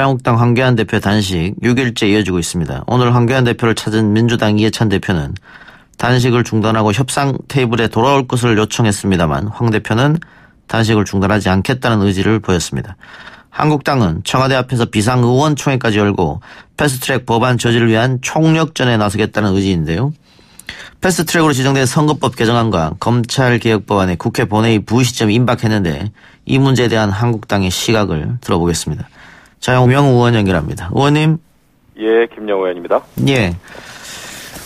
자유한국당 황교안 대표 단식 6일째 이어지고 있습니다. 오늘 황교안 대표를 찾은 민주당 이해찬 대표는 단식을 중단하고 협상 테이블에 돌아올 것을 요청했습니다만 황 대표는 단식을 중단하지 않겠다는 의지를 보였습니다. 한국당은 청와대 앞에서 비상의원총회까지 열고 패스트트랙 법안 저지를 위한 총력전에 나서겠다는 의지인데요. 패스트트랙으로 지정된 선거법 개정안과 검찰개혁법안에 국회 본회의 부시점이 임박했는데 이 문제에 대한 한국당의 시각을 들어보겠습니다. 자영명 의원 연결합니다. 의원님. 예, 김영호 의원입니다. 예.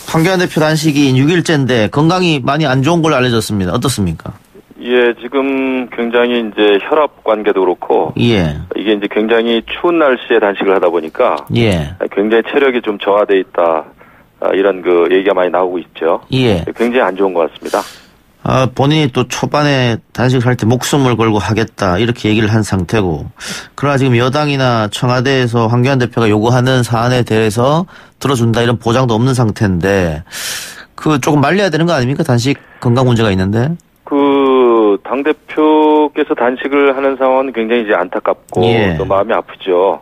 황교안 대표 단식이 6일째인데 건강이 많이 안 좋은 걸로 알려졌습니다. 어떻습니까? 예, 지금 굉장히 이제 혈압 관계도 그렇고. 예. 이게 이제 굉장히 추운 날씨에 단식을 하다 보니까. 예. 굉장히 체력이 좀 저하돼 있다. 아, 이런 그 얘기가 많이 나오고 있죠. 예. 굉장히 안 좋은 것 같습니다. 아, 본인이 또 초반에 단식을 할때 목숨을 걸고 하겠다 이렇게 얘기를 한 상태고 그러나 지금 여당이나 청와대에서 황교안 대표가 요구하는 사안에 대해서 들어준다 이런 보장도 없는 상태인데 그 조금 말려야 되는 거 아닙니까 단식 건강 문제가 있는데 그 당 대표께서 단식을 하는 상황은 굉장히 이제 안타깝고 예. 또 마음이 아프죠.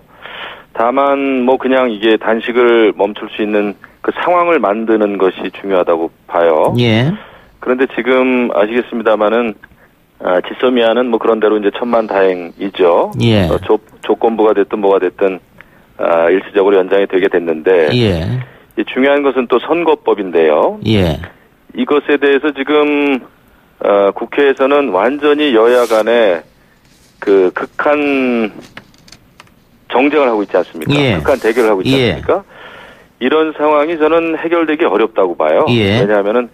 다만 뭐 그냥 이게 단식을 멈출 수 있는 그 상황을 만드는 것이 중요하다고 봐요. 예 그런데 지금 아시겠습니다마는 아, 지소미아는 뭐 그런 대로 이제 천만 다행이죠. 예. 어, 조, 조건부가 됐든 뭐가 됐든 아, 일시적으로 연장이 되게 됐는데 예. 이 중요한 것은 또 선거법인데요. 예. 이것에 대해서 지금 어, 국회에서는 완전히 여야 간에 그 극한 정쟁을 하고 있지 않습니까? 예. 극한 대결을 하고 있지 예. 않습니까? 이런 상황이 저는 해결되기 어렵다고 봐요. 예. 왜냐하면은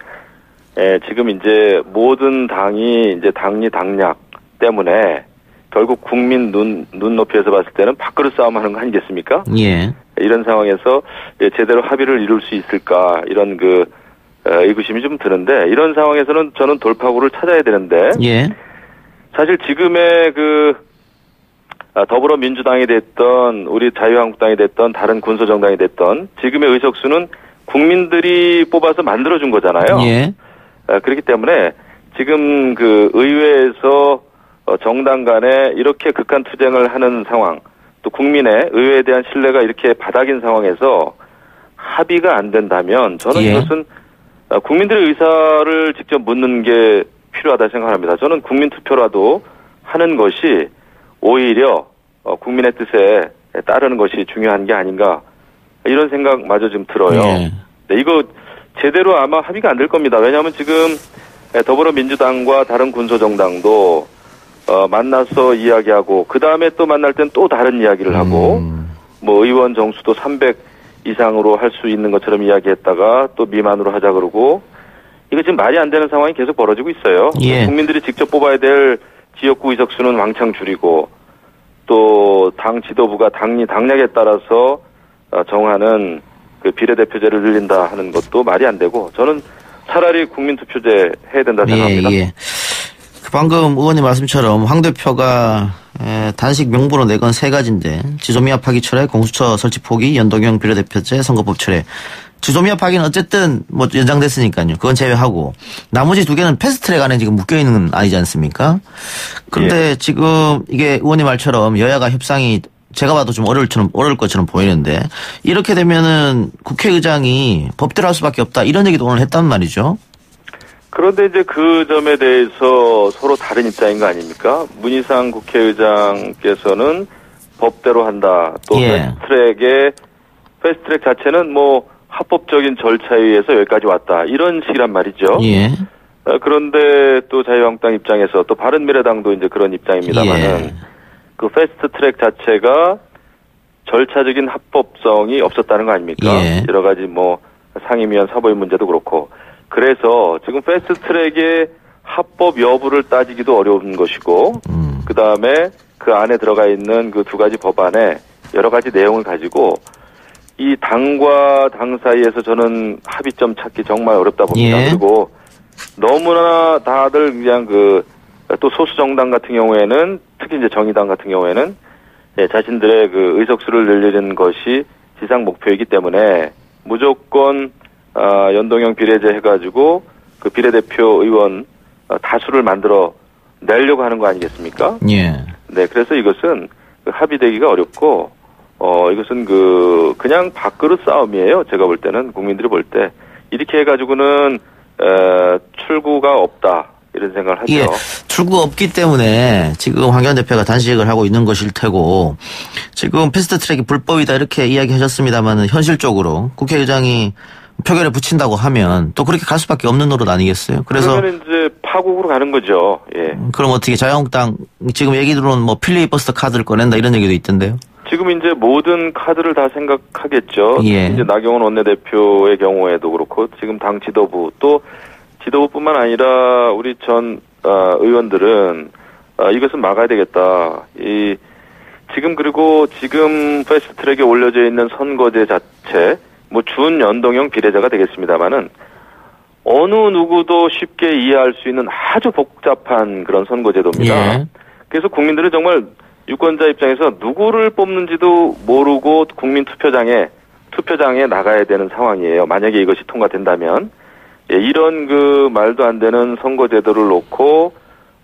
예, 지금 이제 모든 당이 이제 당리 당략 때문에 결국 국민 눈 눈높이에서 봤을 때는 밥그릇 싸움하는 거 아니겠습니까? 예. 이런 상황에서 예, 제대로 합의를 이룰 수 있을까 이런 그 어, 의구심이 좀 드는데 이런 상황에서는 저는 돌파구를 찾아야 되는데 예. 사실 지금의 그 아, 더불어민주당이 됐던 우리 자유한국당이 됐던 다른 군소정당이 됐던 지금의 의석수는 국민들이 뽑아서 만들어준 거잖아요. 예. 아, 그렇기 때문에 지금 그 의회에서 어, 정당 간에 이렇게 극한 투쟁을 하는 상황, 또 국민의 의회에 대한 신뢰가 이렇게 바닥인 상황에서 합의가 안 된다면 저는 예. 이것은 어, 국민들의 의사를 직접 묻는 게 필요하다 생각합니다. 저는 국민 투표라도 하는 것이 오히려 어, 국민의 뜻에 따르는 것이 중요한 게 아닌가 이런 생각마저 좀 들어요. 예. 네, 이거 제대로 아마 합의가 안 될 겁니다. 왜냐하면 지금 더불어민주당과 다른 군소정당도 어, 만나서 이야기하고 그 다음에 또 만날 땐 또 다른 이야기를 하고 음. 뭐 의원 정수도 300 이상으로 할 수 있는 것처럼 이야기했다가 또 미만으로 하자 그러고 이거 지금 말이 안 되는 상황이 계속 벌어지고 있어요. 예. 국민들이 직접 뽑아야 될 지역구 의석수는 왕창 줄이고 또 당 지도부가 당리 당략에 따라서 어, 정하는 그 비례대표제를 늘린다 하는 것도 말이 안 되고 저는 차라리 국민투표제 해야 된다 생각합니다. 예, 예. 그 방금 의원님 말씀처럼 황 대표가 에, 단식 명분으로 내건 세 가지인데 지소미아 파기 철회, 공수처 설치 포기, 연동형 비례대표제, 선거법 철회. 지소미아 파기는 어쨌든 뭐 연장됐으니까요. 그건 제외하고 나머지 두 개는 패스트트랙 안에 지금 묶여 있는 아니지 않습니까? 그런데 지금 이게 의원님 말처럼 여야가 협상이 제가 봐도 좀 어려울 처럼 어려울 것처럼 보이는데 이렇게 되면은 국회의장이 법대로 할 수밖에 없다 이런 얘기도 오늘 했단 말이죠. 그런데 이제 그 점에 대해서 서로 다른 입장인 거 아닙니까? 문희상 국회의장께서는 법대로 한다. 또 예. 패스트트랙의 패스트트랙 자체는 뭐 합법적인 절차에 의해서 여기까지 왔다. 이런 식이란 말이죠. 예. 어, 그런데 또 자유한국당 입장에서 또 바른미래당도 이제 그런 입장입니다만은 예. 그 패스트 트랙 자체가 절차적인 합법성이 없었다는 거 아닙니까? 예. 여러 가지 뭐 상임위원 사보임 문제도 그렇고 그래서 지금 패스트 트랙의 합법 여부를 따지기도 어려운 것이고 음. 그 다음에 그 안에 들어가 있는 그 두 가지 법안에 여러 가지 내용을 가지고 이 당과 당 사이에서 저는 합의점 찾기 정말 어렵다 봅니다. 예. 그리고 너무나 다들 그냥 그 또 소수 정당 같은 경우에는 특히 이제 정의당 같은 경우에는 예, 자신들의 그 의석수를 늘리는 것이 지상 목표이기 때문에 무조건 아, 연동형 비례제 해가지고 그 비례대표 의원 어, 다수를 만들어 내려고 하는 거 아니겠습니까? 예. 네, 그래서 이것은 그 합의되기가 어렵고 어, 이것은 그, 그냥 밥그릇 싸움이에요. 제가 볼 때는, 국민들이 볼 때. 이렇게 해가지고는, 에, 출구가 없다. 이런 생각을 하죠. 예, 출구 없기 때문에 지금 황교안 대표가 단식을 하고 있는 것일 테고 지금 패스트 트랙이 불법이다 이렇게 이야기하셨습니다만은 현실적으로 국회의장이 표결에 붙인다고 하면 또 그렇게 갈 수밖에 없는 노릇 아니겠어요? 그래서 그러면 이제 파국으로 가는 거죠. 예. 그럼 어떻게 자유한국당 지금 얘기 들어온 뭐 필리버스터 카드를 꺼낸다 이런 얘기도 있던데요. 지금 이제 모든 카드를 다 생각하겠죠. 예. 이제 나경원 원내대표의 경우에도 그렇고 지금 당 지도부 또 지도부뿐만 아니라 우리 전 어, 의원들은 어, 이것은 막아야 되겠다. 이 지금 그리고 지금 패스트트랙에 올려져 있는 선거제 자체 뭐 준연동형 비례자가 되겠습니다만은 어느 누구도 쉽게 이해할 수 있는 아주 복잡한 그런 선거제도입니다. 예. 그래서 국민들은 정말 유권자 입장에서 누구를 뽑는지도 모르고 국민 투표장에 투표장에 나가야 되는 상황이에요. 만약에 이것이 통과된다면 예, 이런 그 말도 안 되는 선거제도를 놓고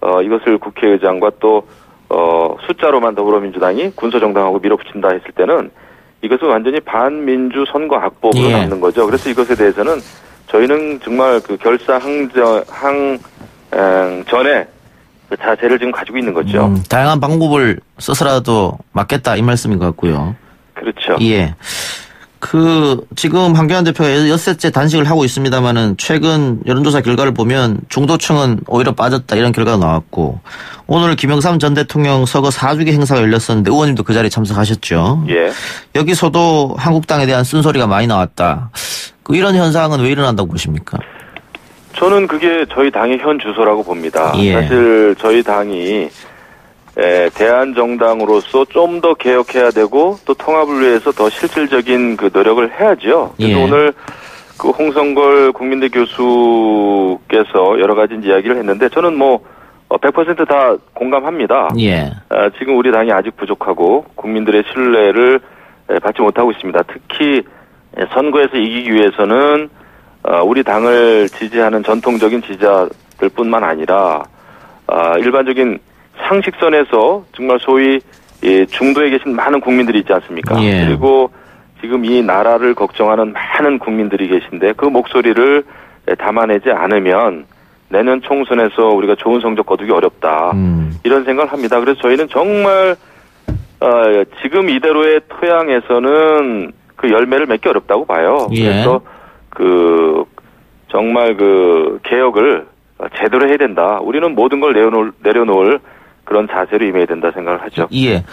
어, 이것을 국회의장과 또 어, 숫자로만 더불어민주당이 군소정당하고 밀어붙인다 했을 때는 이것은 완전히 반민주 선거 악법으로 예. 남는 거죠. 그래서 이것에 대해서는 저희는 정말 그 결사항전 항 에, 전에 그 자세를 지금 가지고 있는 거죠. 음, 다양한 방법을 써서라도 막겠다 이 말씀인 것 같고요. 그렇죠. 예. 그 지금 황교안 대표가 엿새째 단식을 하고 있습니다만은 최근 여론조사 결과를 보면 중도층은 오히려 빠졌다 이런 결과가 나왔고 오늘 김영삼 전 대통령 서거 4주기 행사가 열렸었는데 의원님도 그 자리에 참석하셨죠. 예. 여기서도 한국당에 대한 쓴소리가 많이 나왔다. 그 이런 현상은 왜 일어난다고 보십니까? 저는 그게 저희 당의 현 주소라고 봅니다. 예. 사실 저희 당이 에, 대한정당으로서 좀 더 개혁해야 되고 또 통합을 위해서 더 실질적인 그 노력을 해야죠. 그래서 예. 오늘 그 홍성걸 국민대 교수께서 여러 가지 이야기를 했는데 저는 뭐 100%다 공감합니다. 예. 아, 지금 우리 당이 아직 부족하고 국민들의 신뢰를 에, 받지 못하고 있습니다. 특히 에, 선거에서 이기기 위해서는 어, 우리 당을 지지하는 전통적인 지지자들뿐만 아니라 아, 일반적인 상식선에서 정말 소위 이 중도에 계신 많은 국민들이 있지 않습니까? 예. 그리고 지금 이 나라를 걱정하는 많은 국민들이 계신데 그 목소리를 에, 담아내지 않으면 내년 총선에서 우리가 좋은 성적 거두기 어렵다. 음. 이런 생각을 합니다. 그래서 저희는 정말 어, 지금 이대로의 토양에서는 그 열매를 맺기 어렵다고 봐요. 예. 그래서 그 정말 그 개혁을 제대로 해야 된다. 우리는 모든 걸 내려놓을, 내려놓을 그런 자세로 임해야 된다 생각을 하죠. 예.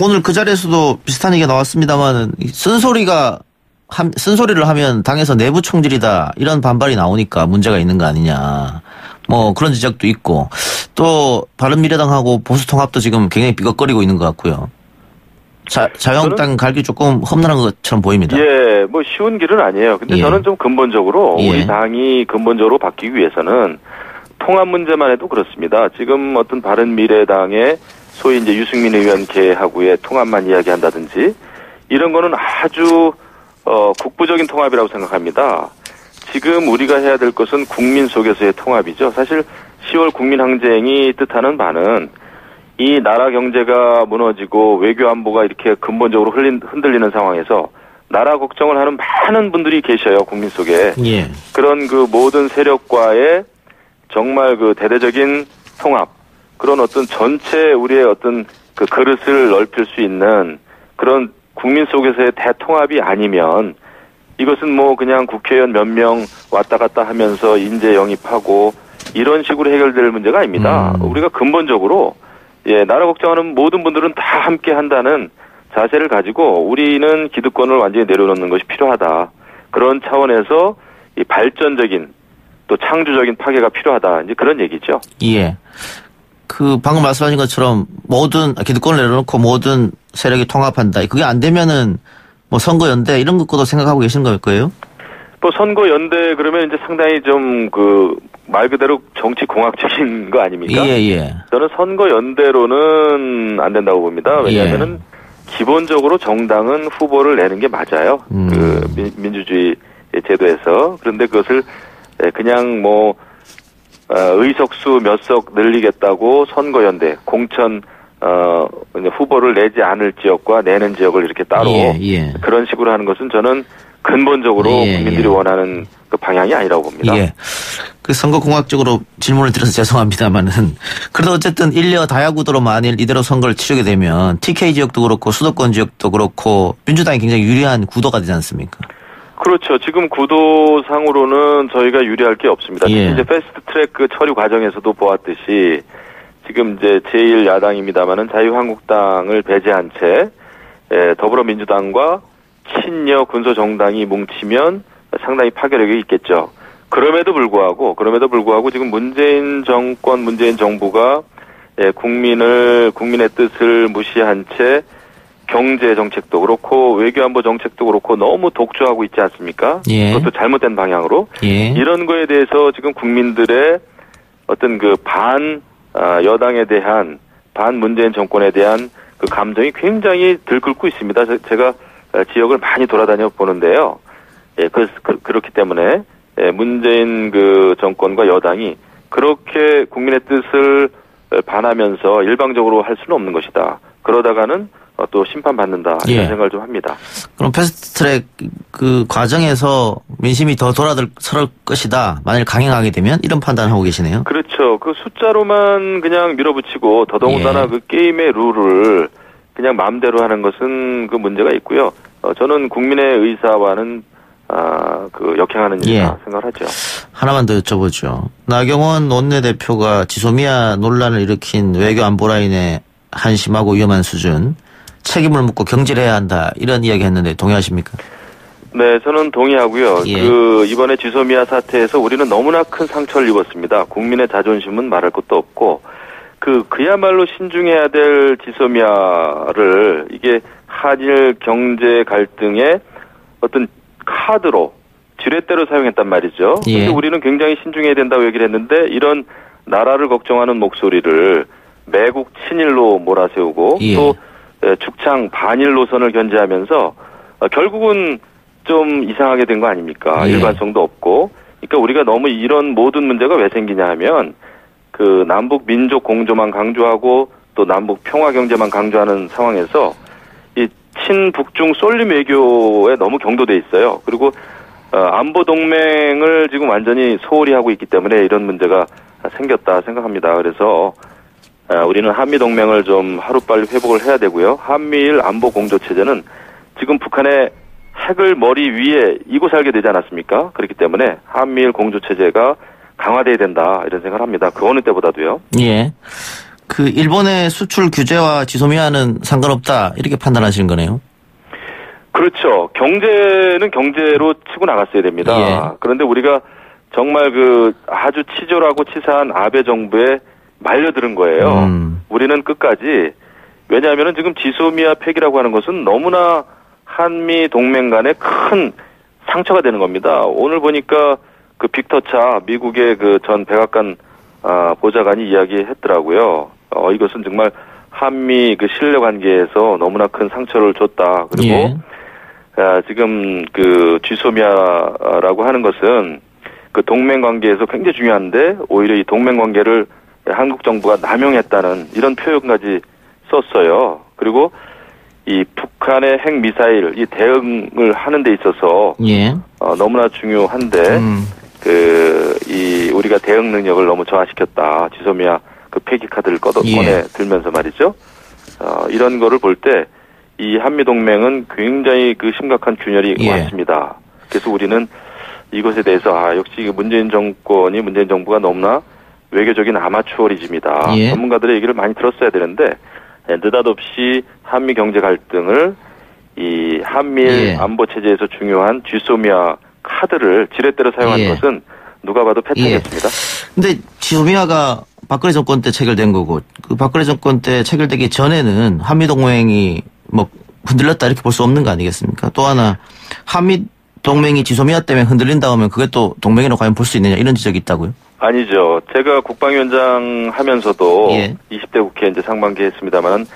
오늘 그 자리에서도 비슷한 얘기가 나왔습니다만 쓴소리가 함- 쓴소리를 하면 당에서 내부 총질이다 이런 반발이 나오니까 문제가 있는 거 아니냐. 뭐 그런 지적도 있고 또 바른미래당하고 보수통합도 지금 굉장히 삐걱거리고 있는 것 같고요. 자, 자유한국당 갈기 조금 험난한 것처럼 보입니다. 예, 뭐 쉬운 길은 아니에요. 근데 예. 저는 좀 근본적으로 예. 우리 당이 근본적으로 바뀌기 위해서는 통합 문제만 해도 그렇습니다. 지금 어떤 바른 미래당의 소위 이제 유승민 의원 계하고의 통합만 이야기한다든지 이런 거는 아주 어 국부적인 통합이라고 생각합니다. 지금 우리가 해야 될 것은 국민 속에서의 통합이죠. 사실 10월 국민항쟁이 뜻하는 바는 이 나라 경제가 무너지고 외교 안보가 이렇게 근본적으로 흘린, 흔들리는 상황에서 나라 걱정을 하는 많은 분들이 계셔요 국민 속에 예. 그런 그 모든 세력과의 정말 그 대대적인 통합 그런 어떤 전체 우리의 어떤 그 그릇을 넓힐 수 있는 그런 국민 속에서의 대통합이 아니면 이것은 뭐 그냥 국회의원 몇 명 왔다 갔다 하면서 인재 영입하고 이런 식으로 해결될 문제가 아닙니다. 음. 우리가 근본적으로 예, 나라 걱정하는 모든 분들은 다 함께 한다는 자세를 가지고 우리는 기득권을 완전히 내려놓는 것이 필요하다. 그런 차원에서 이 발전적인 또 창조적인 파괴가 필요하다. 이제 그런 얘기죠. 예. 그 방금 말씀하신 것처럼 모든 기득권을 내려놓고 모든 세력이 통합한다. 그게 안 되면은 뭐 선거 연대 이런 것도 생각하고 계신 걸 거예요? 뭐 선거 연대 그러면 이제 상당히 좀 그 말 그대로 정치 공학적인 거 아닙니까? 예, 예. 저는 선거 연대로는 안 된다고 봅니다. 왜냐하면은 기본적으로 정당은 후보를 내는 게 맞아요. 음. 그 민- 민주주의 제도에서 그런데 그것을 예, 그냥 뭐 어, 의석수 몇 석 늘리겠다고 선거 연대 공천 어 후보를 내지 않을 지역과 내는 지역을 이렇게 따로 예, 예. 그런 식으로 하는 것은 저는 근본적으로 예, 국민들이 예. 원하는 그 방향이 아니라고 봅니다. 예. 그 선거공학적으로 질문을 드려서 죄송합니다만은 그래도 어쨌든 일려 다야구도로 만일 이대로 선거를 치르게 되면 TK 지역도 그렇고 수도권 지역도 그렇고 민주당이 굉장히 유리한 구도가 되지 않습니까? 그렇죠. 지금 구도상으로는 저희가 유리할 게 없습니다. 예. 이제 패스트 트랙 그 처리 과정에서도 보았듯이 지금 이제 제1 야당입니다만은 자유한국당을 배제한 채 에, 더불어민주당과 친여 군소 정당이 뭉치면 상당히 파괴력이 있겠죠. 그럼에도 불구하고 그럼에도 불구하고 지금 문재인 정권 문재인 정부가 예, 국민을 국민의 뜻을 무시한 채 경제 정책도 그렇고 외교안보 정책도 그렇고 너무 독주하고 있지 않습니까? 예. 그것도 잘못된 방향으로 예. 이런 거에 대해서 지금 국민들의 어떤 그반 아, 여당에 대한 반 문재인 정권에 대한 그 감정이 굉장히 들끓고 있습니다. 제- 제가 어, 지역을 많이 돌아다녀 보는데요. 예, 그, 그, 그 렇기 때문에 예, 문재인 그 정권과 여당이 그렇게 국민의 뜻을 어, 반하면서 일방적으로 할 수는 없는 것이다. 그러다가는 어, 또 심판받는다 이런 예. 생각을 좀 합니다. 그럼 패스트트랙 그 과정에서 민심이 더 돌아들 설 것이다. 만일 강행하게 되면 이런 판단을 하고 계시네요. 그렇죠. 그 숫자로만 그냥 밀어붙이고 더더군다나 예. 그 게임의 룰을 그냥 마음대로 하는 것은 그 문제가 있고요. 어, 저는 국민의 의사와는 아, 그 역행하는 일이다 예. 생각하죠. 하나만 더 여쭤보죠. 나경원 원내대표가 지소미아 논란을 일으킨 외교 안보 라인의 한심하고 위험한 수준 책임을 묻고 경질해야 한다 이런 이야기 했는데 동의하십니까? 네, 저는 동의하고요. 예. 그 이번에 지소미아 사태에서 우리는 너무나 큰 상처를 입었습니다. 국민의 자존심은 말할 것도 없고 그 그야말로 신중해야 될 지소미아를 이게 한일 경제 갈등의 어떤 카드로 지렛대로 사용했단 말이죠. 예. 근데 우리는 굉장히 신중해야 된다고 얘기를 했는데 이런 나라를 걱정하는 목소리를 매국 친일로 몰아세우고 예. 또 에, 축창 반일 노선을 견제하면서 어, 결국은 좀 이상하게 된 거 아닙니까? 예. 일관성도 없고. 그러니까 우리가 너무 이런 모든 문제가 왜 생기냐 하면 그 남북 민족 공조만 강조하고 또 남북 평화 경제만 강조하는 상황에서 이 친북중 쏠림 외교에 너무 경도돼 있어요. 그리고 어, 안보 동맹을 지금 완전히 소홀히 하고 있기 때문에 이런 문제가 생겼다 생각합니다. 그래서 아, 우리는 한미 동맹을 좀 하루빨리 회복을 해야 되고요. 한미일 안보 공조 체제는 지금 북한의 핵을 머리 위에 이고 살게 되지 않았습니까? 그렇기 때문에 한미일 공조 체제가 강화돼야 된다 이런 생각을 합니다. 그 어느 때보다도요. 예. 그 일본의 수출 규제와 지소미아는 상관없다 이렇게 판단하시는 거네요. 그렇죠. 경제는 경제로 치고 나갔어야 됩니다. 예. 그런데 우리가 정말 그 아주 치졸하고 치사한 아베 정부에 말려드는 거예요. 음. 우리는 끝까지 왜냐하면은 지금 지소미아 팩이라고 하는 것은 너무나 한미 동맹 간에 큰 상처가 되는 겁니다. 오늘 보니까 그 빅터 차 미국의 그 전 백악관 아, 보좌관이 이야기했더라고요. 어, 이것은 정말 한미 그 신뢰 관계에서 너무나 큰 상처를 줬다. 그리고 예. 아, 지금 그 쥐소미아라고 하는 것은 그 동맹 관계에서 굉장히 중요한데 오히려 이 동맹 관계를 한국 정부가 남용했다는 이런 표현까지 썼어요. 그리고 이 북한의 핵 미사일 이 대응을 하는 데 있어서 예. 어, 너무나 중요한데 음. 그이 우리가 대응 능력을 너무 저하시켰다. 지소미아 그 폐기 카드를 꺼 예. 꺼내 들면서 말이죠. 어, 이런 거를 볼 때 이 한미 동맹은 굉장히 그 심각한 균열이 예. 왔습니다. 그래서 우리는 이것에 대해서 아 역시 그 문재인 정권이 문재인 정부가 너무나 외교적인 아마추어리즘이다. 예. 전문가들의 얘기를 많이 들었어야 되는데 예, 느닷없이 한미 경제 갈등을 이 한미일 예. 안보 체제에서 중요한 쥐소미아 카드를 지렛대로 사용한 예. 것은 누가 봐도 패턴이었습니다. 근데 지소미아가 박근혜 정권 때 체결된 거고 그 박근혜 정권 때 체결되기 전에는 한미 동맹이 뭐 흔들렸다 이렇게 볼 수 없는 거 아니겠습니까? 또 하나 한미 동맹이 지소미아 때문에 흔들린다 하면 그게 또 동맹이라고 과연 볼 수 있느냐 이런 지적이 있다고요? 아니죠. 제가 국방위원장 하면서도 예. 20대 국회 이제 상반기 했습니다만은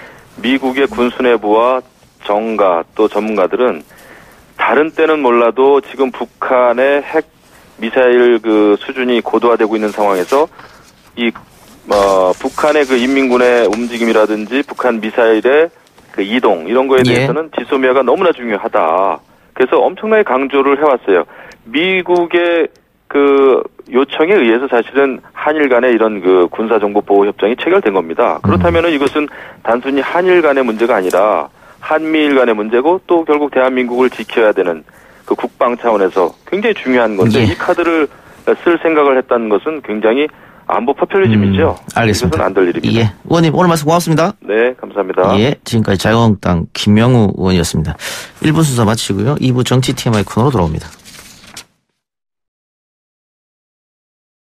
미국의 군수내부와 정가 또 전문가들은 다른 때는 몰라도 지금 북한의 핵 미사일 그 수준이 고도화되고 있는 상황에서 이 어, 북한의 그 인민군의 움직임이라든지 북한 미사일의 그 이동 이런 거에 예. 대해서는 지소미아가 너무나 중요하다. 그래서 엄청나게 강조를 해왔어요. 미국의 그 요청에 의해서 사실은 한일 간의 이런 그 군사 정보 보호 협정이 체결된 겁니다. 그렇다면은 이것은 단순히 한일 간의 문제가 아니라 한미일 간의 문제고 또 결국 대한민국을 지켜야 되는 그 국방 차원에서 굉장히 중요한 건데 예. 이 카드를 쓸 생각을 했다는 것은 굉장히 안보 포퓰리즘이죠. 음, 알겠습니다. 이것은 안 될 일입니다. 예. 의원님 오늘 말씀 고맙습니다. 네, 감사합니다. 예. 지금까지 자유한국당 김명우 의원이었습니다. 1부 순서 마치고요. 2부 정치 TMI 코너로 돌아옵니다.